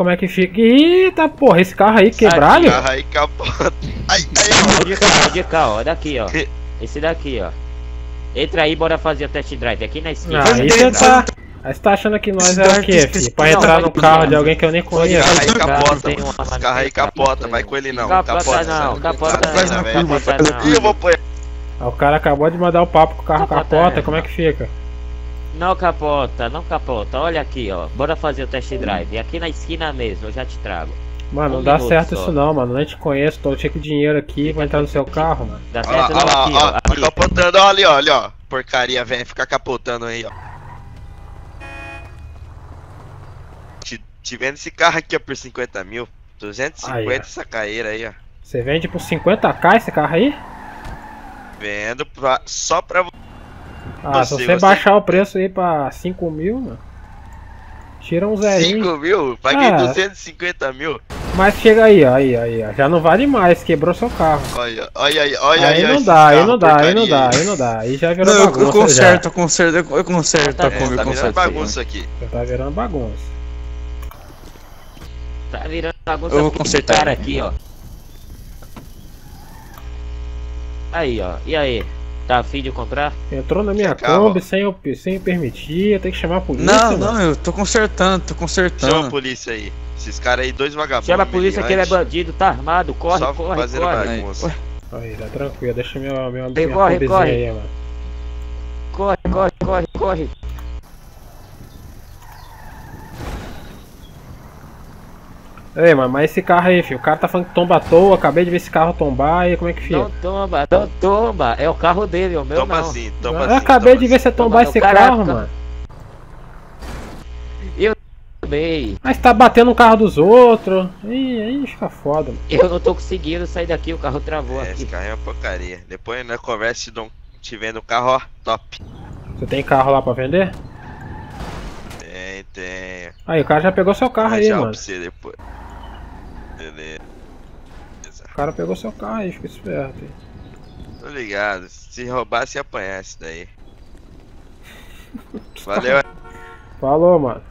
como é que fica. Eita porra, esse carro aí quebrado? Carro aí capota. Ai, ai, Ó, de cá, de cá, ó, daqui, ó. Esse daqui, ó. Entra aí, bora fazer o test drive aqui na esquina. Aí você tá. Aí você tá achando que nós é o quê, filho? Pra entrar no carro de alguém que eu nem conheço. Carro aí capota, mano. Esse carro aí capota, vai com ele não. Capota Capota não, não. capota Capota, não, capota Ih, eu não. vou pôr. Ah, O cara acabou de mandar o papo com o carro Capota, capota, é. como é que fica? Não capota, não capota. Olha aqui, ó. Bora fazer o test drive. Aqui na esquina mesmo, eu já te trago. Mano, não Um dá minuto certo só. isso não, mano. Nem te conheço, tô cheio de dinheiro aqui, vou entrar no seu carro, mano. Dá certo olha não aqui, ó. ó. Tá Aqui. capotando, olha ali, ó, ali, ó. Porcaria, velho. Fica capotando aí, ó. Te, te vendo esse carro aqui, ó, por 50 mil. 250 Aí, ó. essa caeira aí, ó. Você vende por 50k esse carro aí? Vendo pra- só pra vo- Ah, se Você- você baixar o preço aí pra 5 mil, mano. Tira um zerinho. 5 mil. Paguei Ah. 250 mil. Mas chega aí, ó, aí, aí, ó. Já não vale mais, quebrou seu carro. Olha, olha aí, olha aí. Não dá, aí não dá, aí não dá, aí não dá. Aí já virou Não, eu, bagunça. eu conserto, eu conserto, eu eu conserto Tá a bom, Kombi, eu Já. Tá virando conserto. bagunça aqui. Já tá virando bagunça. Tá virando bagunça Eu vou consertar. aqui, ó. Aí, ó. E aí? Tá afim de comprar? Entrou na minha. Kombi sem, eu, sem permitir, tem que chamar a polícia. Não, mano. não, eu tô consertando, tô Chama a consertando. polícia aí. Esses caras aí, dois vagabundos. Chama a polícia que ele é bandido, tá armado, corre, Só corre, corre. bagunça. Aí, tá tranquilo, deixa minha, minha, Ei, minha corre, Kombizinha corre. aí, mano. Corre, corre, corre, corre. Ei, mano, mas esse carro aí, filho, o cara tá falando que tomba à toa, acabei de ver esse carro tombar, e como é que fica? Não tomba, não tomba. É o carro dele, o meu Toma não. assim, toma eu assim. acabei de ver você tombar esse caraca. carro, mano. Bem, Mas tá batendo no carro dos outros. Ih, aí fica foda, mano. eu não tô conseguindo sair daqui, o carro travou É, esse aqui. carro é uma porcaria. Depois na conversa te, dou um- te vendo o carro, ó, top. Você tem carro lá pra vender? Tem, tem. Aí, o cara já pegou seu carro aí, Arranjar um mano. pra você depois. Beleza. O cara pegou seu carro aí, fica esperto aí. Tô ligado. Se roubar, se apanhar isso daí. Valeu. Falou, mano.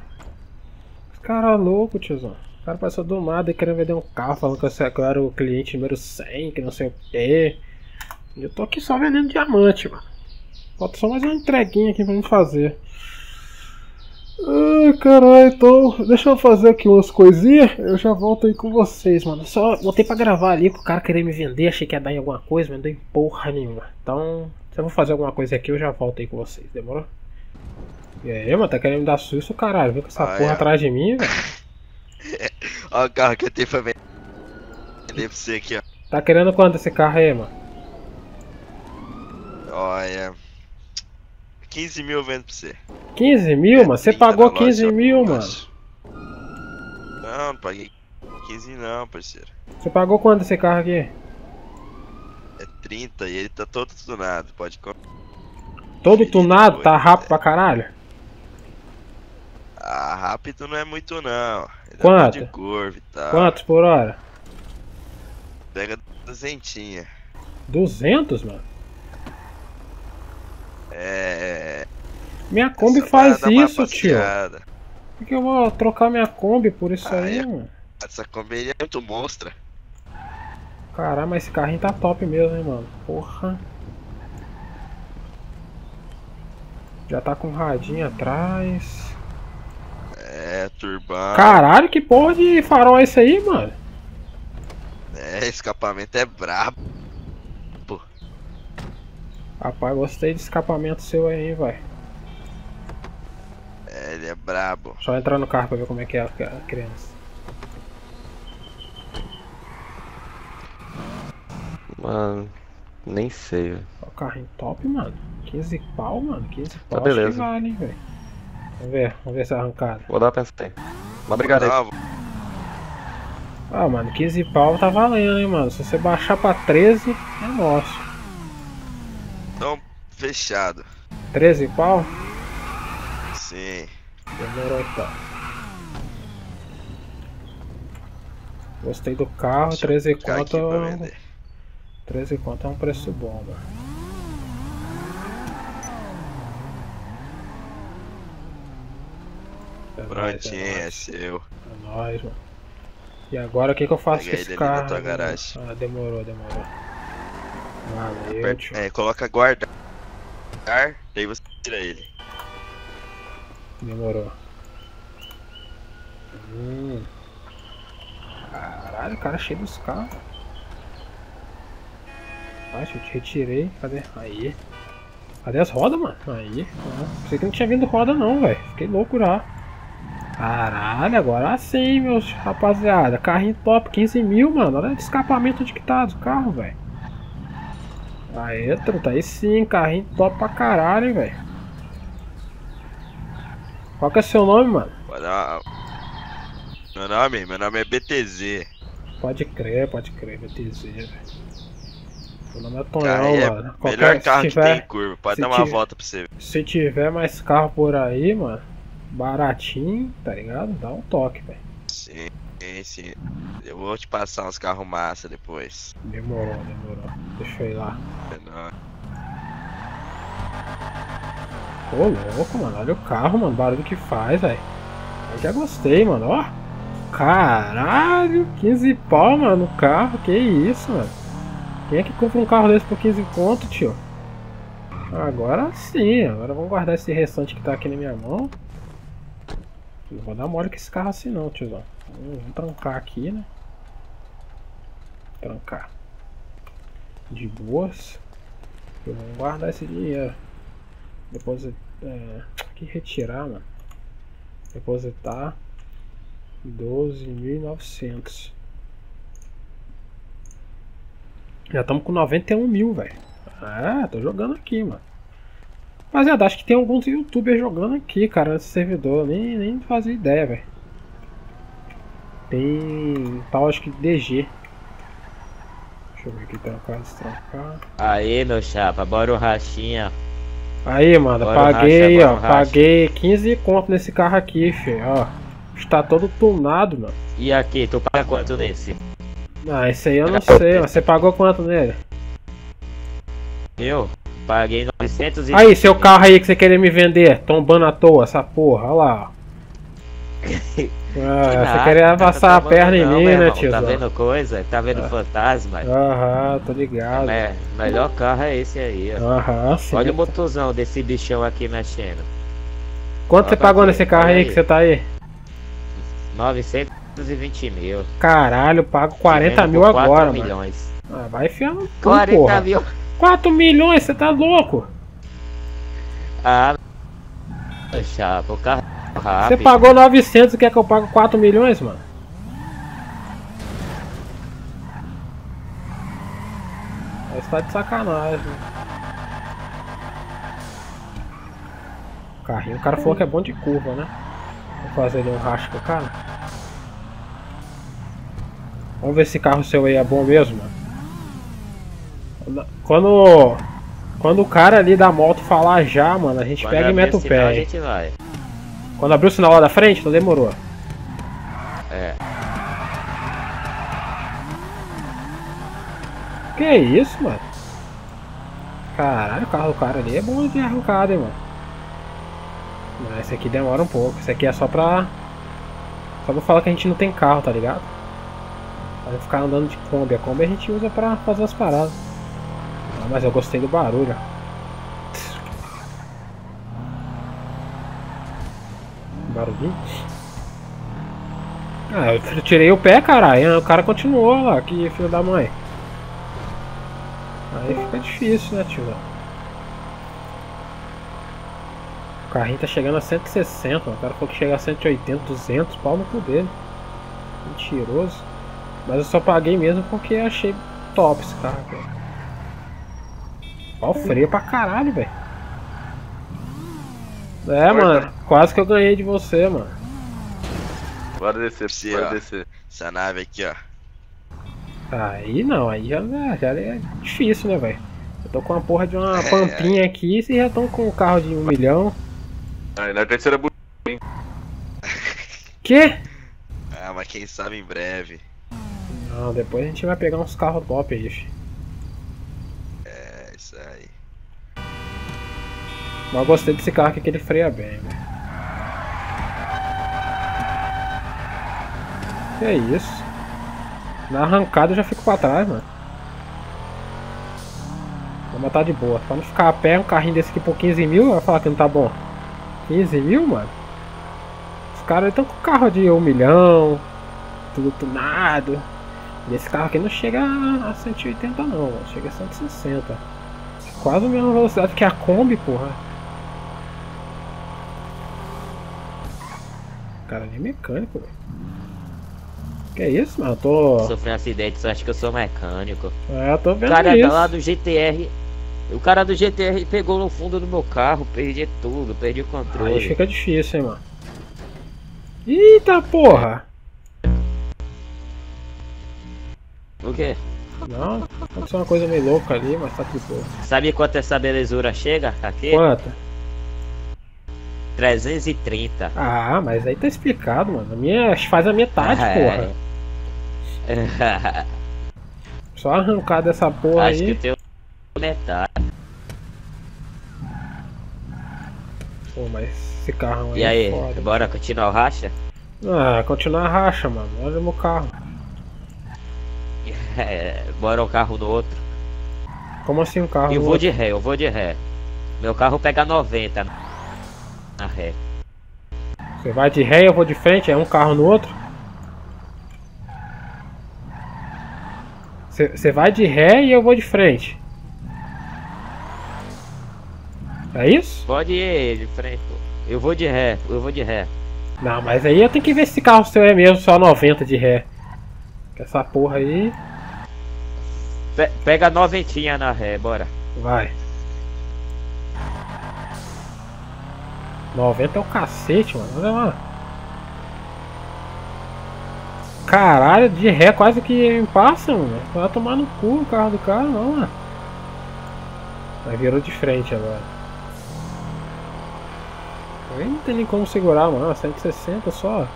Cara louco, tiozão. O cara passou do nada e querendo vender um carro, falando que eu sei- que eu era o cliente número 100, que não sei o quê. E eu tô aqui só vendendo diamante, mano. Falta só mais uma entreguinha aqui pra gente fazer. Ai, caralho, então deixa eu fazer aqui umas coisinhas, eu já volto aí com vocês, mano. Só botei pra gravar ali pro cara querer me vender, achei que ia dar em alguma coisa, mas não deu em porra nenhuma. Então, se eu vou fazer alguma coisa aqui, eu já volto aí com vocês, demorou? E aí, mano, tá querendo me dar susto, caralho? Vem com essa Ah, porra é. atrás de mim, velho. Ó o carro que eu tenho pra vender pra você aqui, ó. Tá querendo quanto esse carro aí, mano? Olha. 15 mil vendo pra você. 15 mil, mano? Você 30 pagou na loja, 15 eu mil, mano? Não, não paguei 15 não, parceiro. Você pagou quanto esse carro aqui? É 30 e ele tá todo tunado, pode comprar. Todo Feliz tunado? depois, Tá rápido é. pra caralho? Ah, rápido não é muito não. Ele é Quanto? de curva e tal. Quantos por hora? Pega duzentinha. 200, mano? É. Minha Kombi faz isso, tio. Por que eu vou trocar minha Kombi por isso Ah, aí, é? mano? Essa Kombi é muito monstra. Caralho, mas esse carrinho tá top mesmo, hein, mano? Porra. Já tá com radinho atrás. É, turbão. Caralho, que porra de farol é esse aí, mano? É, escapamento é brabo. Rapaz, gostei de escapamento seu aí, vai. É, ele é brabo. Só entrar no carro pra ver como é que é a criança. Mano, nem sei, velho. Ó, O carrinho top, mano. 15 pau, mano. 15 pau. Tá beleza. acho que vale, hein, velho. Vamos ver, vamos ver se é arrancada. Vou dar uma pensada. Mas obrigado aí. Ah, mano, 15 pau tá valendo, hein, mano. Se você baixar pra 13, é nosso. Então, fechado. 13 pau? Então. Gostei do carro, Deixa eu 13 ficar conto. aqui pra vender. 13 conto é um preço bom, mano. É Prontinho, é é seu. É nóis, mano. E agora o que, que eu faço Pega com esse carro? tua mano? garagem. Ah, demorou, demorou. Valeu. É, coloca guardar. Daí você tira ele. Demorou. Hum. Caralho, o cara é cheio dos carros. Ah, eu te retirei. Cadê? Aí. Cadê as rodas, mano? Aí. Ah, pensei que não tinha vindo roda não, velho. Fiquei louco já. Caralho, agora sim, meus rapaziada. Carrinho top, 15 mil, mano. Olha o escapamento de que tá do carro, velho. Aê, truta, aí sim, carrinho top pra caralho, velho. Qual que é seu nome, mano? Meu nome? Meu nome é BTZ. Pode crer, pode crer, BTZ, velho. Meu nome é Tonhão, Cara, é mano. Qualquer melhor carro se que tiver, tem curva. Pode dar uma tiver- volta pra você ver. Se tiver mais carro por aí, mano, baratinho, tá ligado? Dá um toque, velho. Sim, sim, sim. Eu vou te passar uns carros massa depois. Demorou, demorou. Deixa eu ir lá. É nóis. Ô, louco, mano. Olha o carro, mano. O barulho que faz, velho. Eu já gostei, mano. Ó. Caralho, 15 pau, mano, no carro. Que isso, mano. Quem é que compra um carro desse por 15 conto, tio? Agora sim. Agora vamos guardar esse restante que tá aqui na minha mão. Não vou dar mole com esse carro assim não, tiozão. Vamos trancar aqui, né? Trancar. De boas. Eu vou guardar esse dinheiro. Deposit... É... Aqui retirar, mano. Depositar 12.900. Já estamos com 91 mil, velho. É, tô jogando aqui, mano. Rapaziada, acho que tem alguns youtubers jogando aqui, cara, nesse servidor. Nem, nem fazia ideia, velho. Tem tal, acho que DG. Deixa eu ver aqui, trancar, destrancar. Aí, meu chapa, bora o rachinha. Aí, mano, o paguei, racha, ó. Paguei 15 conto nesse carro aqui, filho, ó. Está todo tunado, mano. E aqui, tu paga quanto nesse? Ah, esse aí eu não sei, mas você pagou quanto nele? Eu paguei 900 e... Aí, seu carro aí que você queria me vender, tombando à toa, essa porra, olha lá. ó. Ah, você nada, queria tá passar a perna em não, mim, meu né, tio? Tá vendo coisa? Tá vendo Ah. fantasma? Aham, tô ligado. É, melhor carro é esse aí, ó. Aham, sim. Olha o motorzão desse bichão aqui mexendo. Quanto você pagou aqui, nesse carro aí aí. que você tá aí? 920 mil. Caralho, pago 40 Vendo mil por 4 agora, mano. milhões. Ah, vai enfiar no cu, 40 porra. mil. 4 milhões, você tá louco? Ah, chapa, o carro Você pagou 900 e quer que eu pague 4 milhões, mano? Você tá de sacanagem. Carrinho, o cara falou que é bom de curva, né? Vou fazer ali um racho com o cara. Vamos ver se esse carro seu aí é bom mesmo, mano. Quando. Quando o cara ali da moto falar já, mano, a gente Quando pega e mete o pé. Quando abriu o sinal lá da frente, não demorou. É. Que isso, mano? Caralho, o carro do cara ali é bom de arrancada, hein, mano. Mas esse aqui demora um pouco. Esse aqui é só pra. Só pra falar que a gente não tem carro, tá ligado? Pra não ficar andando de Kombi. A Kombi a gente usa pra fazer as paradas. Ah, mas eu gostei do barulho. ó. Barulhinho. Ah, eu tirei o pé, caralho. O cara continuou lá. Que filho da mãe. Aí fica difícil, né, tio? O carrinho tá chegando a 160, mano. o cara falou que chega a 180, 200, pau no cu dele. Mentiroso. Mas eu só paguei mesmo porque achei top esse carro, cara. O freio pra caralho, velho. É, mano, quase que eu ganhei de você, mano. Bora descer, Sim, bora ó. descer. Essa nave aqui, ó. Aí não, aí já, já é difícil, né, velho? Eu tô com uma porra de uma É, pampinha aqui e vocês já estão com um carro de um milhão. Aí na terceira bu... Que? Ah, mas quem sabe em breve. Não, depois a gente vai pegar uns carros top aí. É isso aí. Mas eu gostei desse carro aqui que ele freia bem, velho. Que é isso? Na arrancada eu já fico pra trás, mano. Vou matar de boa. Pra não ficar a pé, um carrinho desse aqui por 15 mil, vai falar que não tá bom. 15 mil, mano? Os caras estão com carro de 1 milhão, tudo tunado. E esse carro aqui não chega a 180 não, mano. chega a 160. Quase a mesma velocidade que a Kombi, porra. Cara, nem mecânico, velho. Que é isso, mano? Eu tô. Sofri um acidente, só acho que eu sou mecânico. É, eu tô O vendo cara isso. lá do GTR. O cara do GTR pegou no fundo do meu carro, perdi tudo, perdi o Aí controle. fica difícil, hein, mano. Eita porra! O quê? Não, aconteceu uma coisa meio louca ali, mas tá tudo boa. Sabe quanto essa belezura chega aqui? Quanto? 330. Ah, mas aí tá explicado, mano. A minha faz a metade, porra. É. Só arrancar dessa porra Acho que aí. o teu metade. Pô, mas esse carro aí E aí, é foda. bora continuar o racha? Ah, continuar a racha, mano. Olha o meu carro. É, bora um carro no outro. Como assim um carro? Eu vou outro? de ré, eu vou de ré. Meu carro pega 90 na ré. Você vai de ré eu vou de frente, é um carro no outro? Você vai de ré e eu vou de frente. É isso? Pode ir de frente. Eu vou de ré, eu vou de ré. Não, mas aí eu tenho que ver se esse carro seu é mesmo só 90 de ré. Que Essa porra aí. Pe- pega noventinha na ré, bora. Vai. 90 é o cacete, mano. Olha lá. Caralho, de ré quase que passa, mano. Vai tomar no cu o carro do cara, não, mano. Mas virou de frente agora. Aí não tem nem como segurar, mano. 160 só.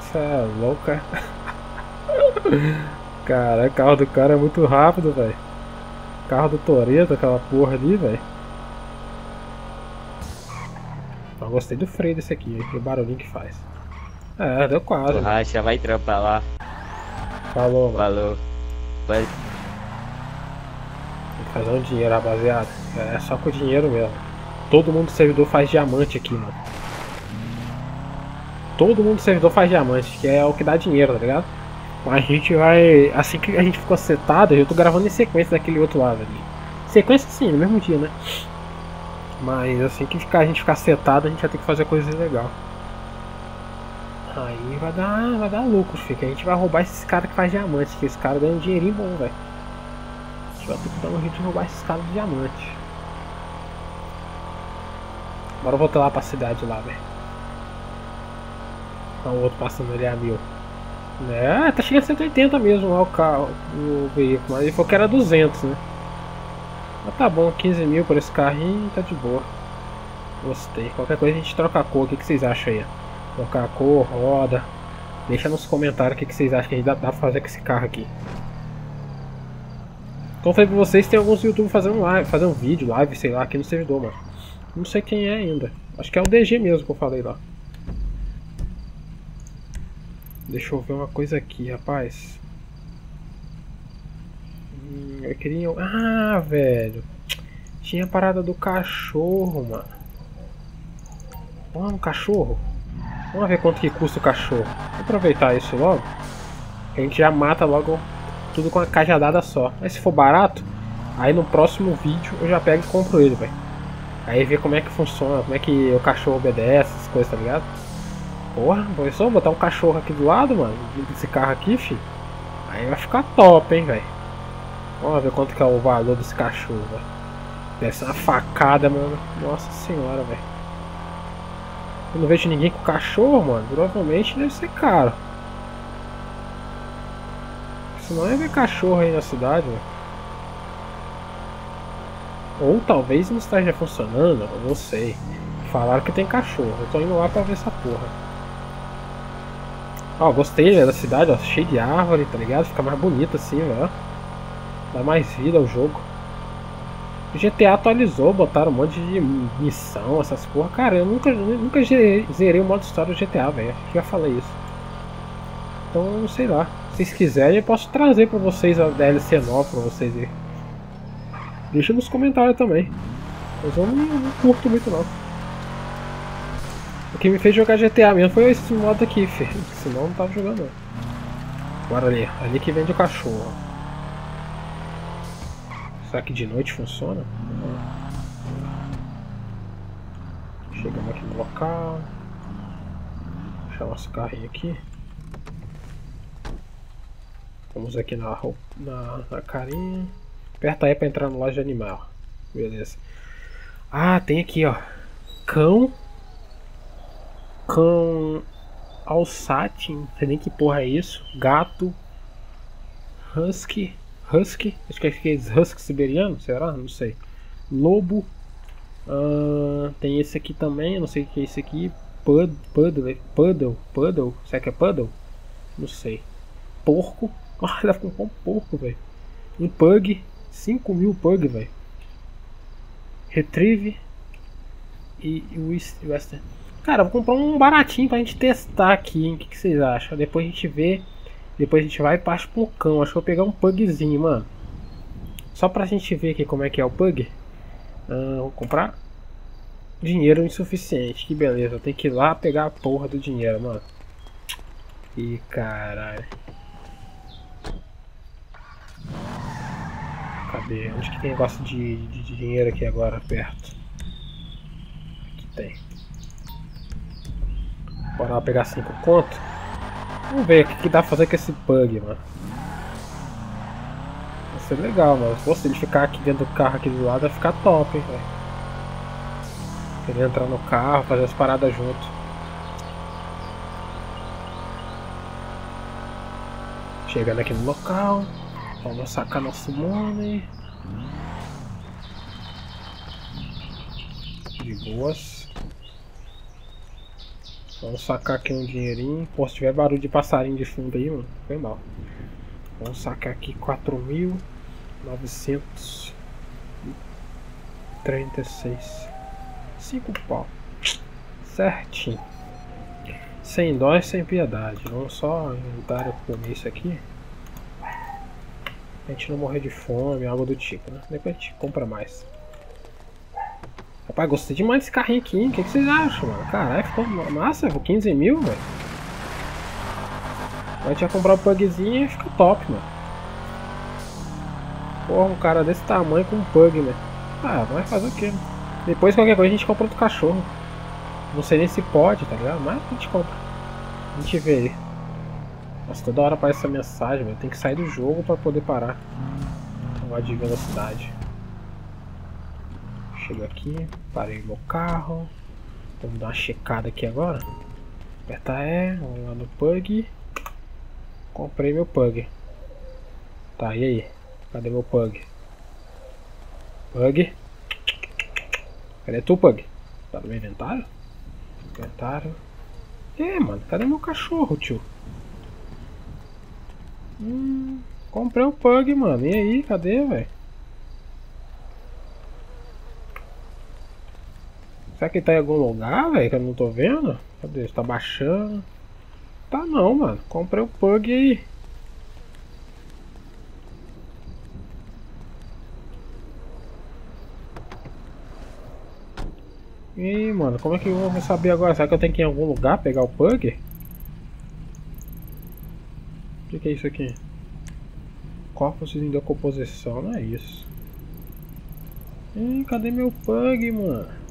Você é louca. Cara, o carro do cara é muito rápido, velho. Carro do Toreto, aquela porra ali, velho. Eu gostei do freio desse aqui, que barulhinho que faz. É, deu quase. O racha vai trampar lá. Falou. Falou. Vai- Tem que fazer um dinheiro, rapaziada. É só com dinheiro mesmo. Todo mundo do servidor faz diamante aqui, mano. Todo mundo do servidor faz diamante, que é o que dá dinheiro, tá ligado? Mas a gente vai. Assim que a gente ficou setado, eu tô gravando em sequência daquele outro lado ali. Sequência sim, no mesmo dia, né? Mas assim que ficar- a gente ficar setado, a gente vai ter que fazer coisas legais. Aí vai dar, vai dar lucro, fica. A gente vai roubar esses caras que faz diamante, que esses caras ganham um dinheirinho bom, velho. A gente vai ter que dar um jeito de roubar esses caras de diamante. Bora voltar lá pra cidade lá, velho. Olha o outro passando ali a mil. É, tá chegando a 180 mesmo lá o carro, o veículo, mas ele falou que era 200, né? Mas tá bom, 15 mil por esse carrinho, tá de boa. Gostei. Qualquer coisa a gente troca a cor, o que, que vocês acham aí? Trocar a cor, roda. Deixa nos comentários o que, que vocês acham que a gente dá, pra fazer com esse carro aqui. Eu falei pra vocês, tem alguns youtubers fazendo live, fazendo vídeo, live, sei lá, aqui no servidor, mano. Não sei quem é ainda. Acho que é o DG mesmo que eu falei lá. Deixa eu ver uma coisa aqui, rapaz. Hum, eu queria. Ah, velho. Tinha a parada do cachorro, mano. Vamos no cachorro? Vamos ver quanto que custa o cachorro. Vou aproveitar isso logo. A gente já mata logo tudo com a cajadada só. Mas se for barato, aí no próximo vídeo eu já pego e compro ele, velho. Aí ver como é que funciona, como é que o cachorro obedece, essas coisas, tá ligado? Porra, só botar um cachorro aqui do lado, mano, desse carro aqui, fi. Aí vai ficar top, hein, velho. Vamos ver quanto que é o valor desse cachorro, velho. Deve ser uma facada, mano. Nossa senhora, velho. Eu não vejo ninguém com cachorro, mano. Provavelmente deve ser caro. Senão ia ver cachorro aí na cidade, velho. Ou talvez não esteja funcionando, eu não sei. Falaram que tem cachorro. Eu tô indo lá pra ver essa porra. Ó, gostei né, da cidade, ó, cheio de árvore, tá ligado? Fica mais bonito assim, velho. Dá mais vida ao jogo. O GTA atualizou, botaram um monte de missão, essas porra. Cara, eu nunca, nunca zerei o modo história do GTA, velho. Já falei isso. Então, sei lá. Se vocês quiserem, eu posso trazer pra vocês a DLC nova pra vocês verem. Deixa nos comentários também. Mas eu não, não curto muito não. O que me fez jogar GTA mesmo foi esse modo aqui, filho. Senão eu não tava jogando não. Bora ali. Ali que vende o cachorro. Será que de noite funciona? Chegamos aqui no local. Deixar nosso carrinho aqui. Vamos aqui na, na, na carinha. Aperta aí pra entrar no loja de animal. Beleza. Ah, tem aqui, ó. Cão. Cão. Alsati. Não sei nem que porra é isso. Gato. Husky. Husky. Acho que é Husky siberiano. Será? Não sei. Lobo. Uh, tem esse aqui também. Não sei o que é esse aqui. Pud, puddle. Puddle. Puddle. Será que é puddle? Não sei. Porco. Ah, dá pra comprar um porco, velho. Um pug. 5 mil pug, velho. Retrieve. E, e o Western. Cara, vou comprar um baratinho pra gente testar aqui, hein? O que, que, vocês acham? Depois a gente vê. Depois a gente vai e parte pro cão. Acho que vou pegar um pugzinho, mano. Só pra gente ver aqui como é que é o pug. Uh, vou comprar dinheiro insuficiente. Que beleza. Tem que ir lá pegar a porra do dinheiro, mano. Ih, caralho. Cadê? Onde que tem negócio de, de, de dinheiro aqui agora perto? Aqui tem. Bora lá pegar 5 conto. Vamos ver o que, que dá pra fazer com esse bug, mano. Vai ser legal, mano. Se fosse ele ficar aqui dentro do carro aqui do lado, vai ficar top, velho. Querer entrar no carro, fazer as paradas junto. Chegando aqui no local. Vamos sacar nosso money. De boas. Vamos sacar aqui um dinheirinho. Pô, se tiver barulho de passarinho de fundo aí, mano, foi mal. Vamos sacar aqui 4.936. 5 pau. Certinho. Sem dó e sem piedade. Vamos só inventário comer isso aqui a gente não morrer de fome, algo do tipo, né? Depois a gente compra mais. Rapaz, gostei demais desse carrinho aqui, hein? O que, que vocês acham, mano? Caralho, ficou massa, 15 mil, velho. Vai comprar o um pugzinho e fica top, mano. Porra, um cara desse tamanho com um pug, né? Ah, vai fazer o quê? Né? Depois qualquer coisa a gente compra outro cachorro. Não sei nem se pode, tá ligado? Mas a gente compra. A gente vê aí. Nossa, toda hora aparece essa mensagem, velho. Tem que sair do jogo pra poder parar. Negócio de velocidade. Chego aqui, parei meu carro. Vamos dar uma checada aqui agora. Apertar E, vamos lá no Pug. Comprei meu Pug. Tá, e aí? Cadê meu Pug? Pug? Cadê tu, Pug? Tá no meu inventário? Inventário. É, mano, cadê meu cachorro, tio? Hum, comprei o um Pug, mano. E aí, cadê, velho? Será que ele tá em algum lugar, velho? Que eu não tô vendo? Cadê? Tá baixando. Tá não, mano. Comprei o Pug aí. E mano, como é que eu vou saber agora? Será que eu tenho que ir em algum lugar pegar o Pug? que, que é isso aqui? Corpos em decomposição, não é isso. Ih, cadê meu pug, mano?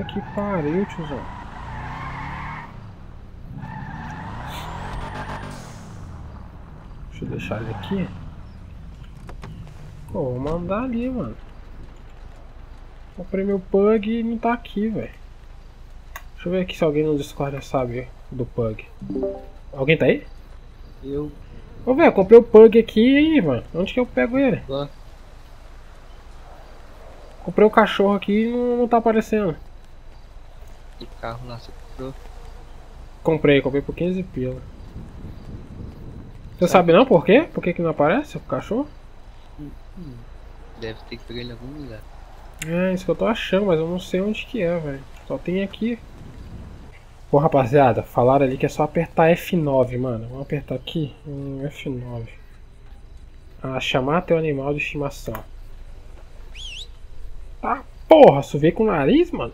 Puta que pariu, tiozão. Deixa eu deixar ele aqui. Pô, vou mandar ali, mano. Comprei meu pug e não tá aqui, velho. Deixa eu ver aqui se alguém no Discord sabe do Pug. Alguém tá aí? Eu. Ô velho, comprei o Pug aqui aí, mano. Onde que eu pego ele? Lá. Comprei o cachorro aqui e não, não tá aparecendo. Carro lá você comprou? Comprei, comprei por 15 pila. Você sabe, não por quê? Por que, que não aparece o cachorro? Deve ter que pegar ele em algum lugar. É, isso que eu tô achando, mas eu não sei onde que é, velho. Só tem aqui. Pô, rapaziada, falaram ali que é só apertar F9, mano. Vamos apertar aqui. Hum, F9. Ah, chamar teu animal de estimação. Tá, porra, suvi com o nariz, mano.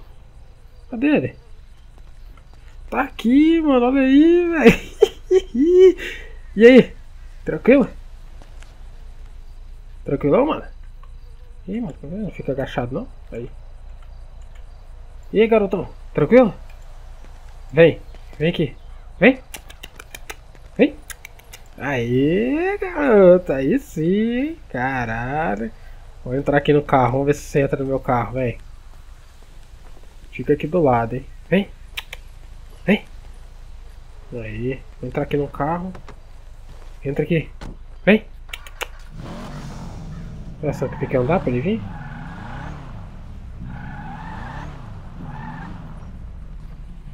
Cadê ele? Tá aqui, mano, olha aí, velho. e aí? Tranquilo? Tranquilão, mano? Ih, mano, tá não fica agachado não? Aí. E aí, garotão? Tranquilo? Vem, vem aqui. Vem. Vem. Aí, garoto. Aí sim. Caralho. Vou entrar aqui no carro. Vamos ver se você entra no meu carro. Vem. Fica aqui do lado, hein. Vem. Vem. Aí. Vou entrar aqui no carro. Entra aqui. Vem. Olha só, tu quer andar pra ele vir?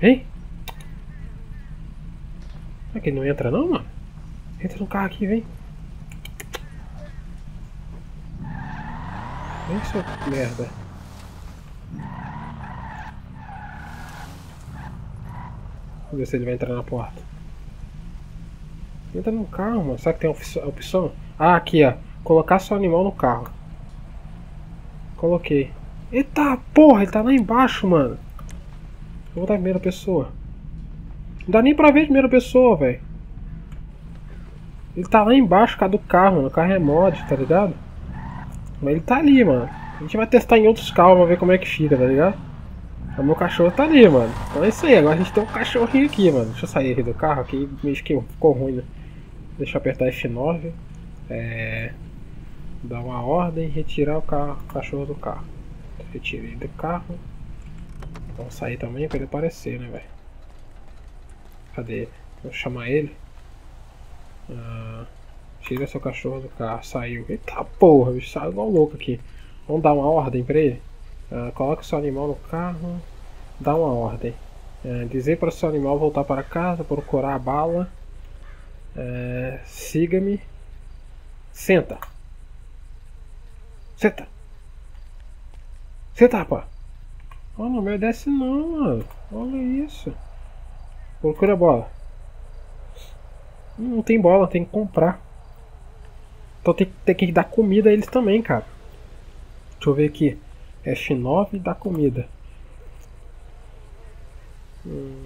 Vem. Será que ele não entra não, mano? Entra no carro aqui, vem. Vem, seu merda. Vamos ver se ele vai entrar na porta. Entra no carro, mano. Será que tem a opção? Ah, aqui, ó. Colocar seu animal no carro. Coloquei. Eita porra, ele tá lá embaixo, mano. Vou botar em primeira pessoa. Não dá nem pra ver primeira pessoa, velho. Ele tá lá embaixo, cara do carro, mano. O carro é mod, tá ligado? Mas ele tá ali, mano. A gente vai testar em outros carros pra ver como é que fica, tá ligado? O meu cachorro tá ali, mano. Então é isso aí. Agora a gente tem um cachorrinho aqui, mano. Deixa eu sair aqui do carro, aqui meio que ficou ruim, né? Deixa eu apertar F9. É... Dar uma ordem retirar o, carro, o cachorro do carro. Retirei do carro. Vamos sair também pra ele aparecer, né, velho? Cadê ele? Vou chamar ele. Ah, tira seu cachorro do carro. Saiu. Eita porra, bicho. Saiu igual louco aqui. Vamos dar uma ordem pra ele? Ah, coloca seu animal no carro. Dá uma ordem. Ah, dizer para seu animal voltar para casa, procurar a bala. É, Siga-me. Senta. Senta. Senta, rapaz. Oh, não obedece não, mano. Olha isso. Procura a bola. Não tem bola, tem que comprar. Então tem, tem que dar comida a eles também, cara. Deixa eu ver aqui. F9 dá comida. Hum,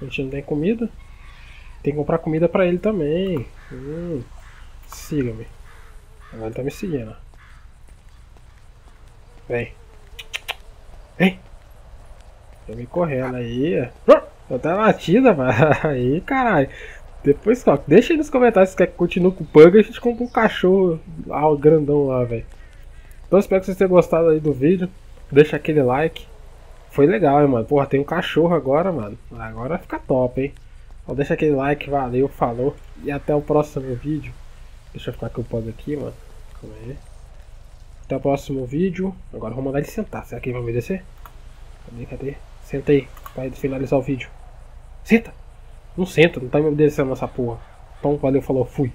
a gente não tem comida. Tem que comprar comida pra ele também. Hum, Siga-me. Agora ele tá me seguindo. Vem. Vem. Tá me correndo aí. Até latida, mano. Aí, caralho. Depois, ó, deixa aí nos comentários se quer que continue com o Pug. A gente compra um cachorro grandão lá, velho. Então espero que vocês tenham gostado aí do vídeo. Deixa aquele like. Foi legal, hein, mano. Porra, tem um cachorro agora, mano. Agora fica top, hein. Então deixa aquele like, valeu, falou. E até o próximo vídeo. Deixa eu ficar com o Pug aqui, mano. Calma aí. Até o próximo vídeo. Agora vou mandar ele sentar. Será que ele vai obedecer? Cadê, cadê? Senta aí, vai finalizar o vídeo. Senta! Não senta, não tá me obedecendo nessa porra. Então, valeu, falou, fui.